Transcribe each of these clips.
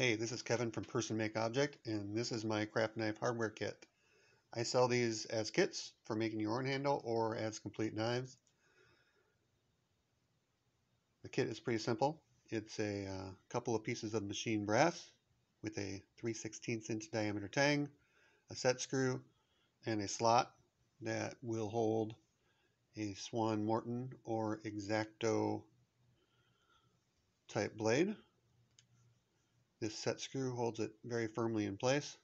Hey, this is Kevin from Person Make Object, and this is my craft knife hardware kit. I sell these as kits for making your own handle or as complete knives. The kit is pretty simple. It's a uh, couple of pieces of machined brass with a 3 16 inch diameter tang, a set screw, and a slot that will hold a Swann Morton or X-Acto type blade. This set screw holds it very firmly in place.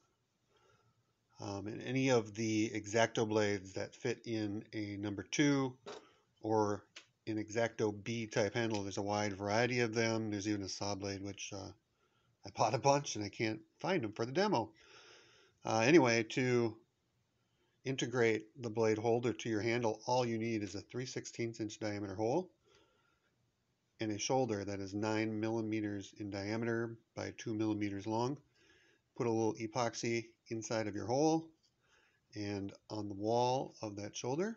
Um, and any of the X-Acto blades that fit in a number two or an X-Acto B type handle, there's a wide variety of them. There's even a saw blade, which uh, I bought a bunch and I can't find them for the demo. Uh, anyway, to integrate the blade holder to your handle, all you need is a 3 16 inch diameter hole and a shoulder that is 9 millimeters in diameter by 2 millimeters long. Put a little epoxy inside of your hole and on the wall of that shoulder.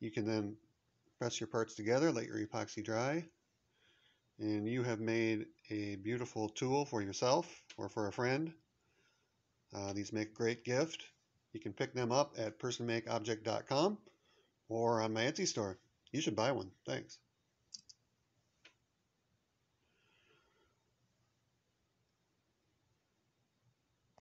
You can then press your parts together, let your epoxy dry, and you have made a beautiful tool for yourself or for a friend. Uh, these make a great gift. You can pick them up at personmakeobject.com or on my Etsy store. You should buy one. Thanks.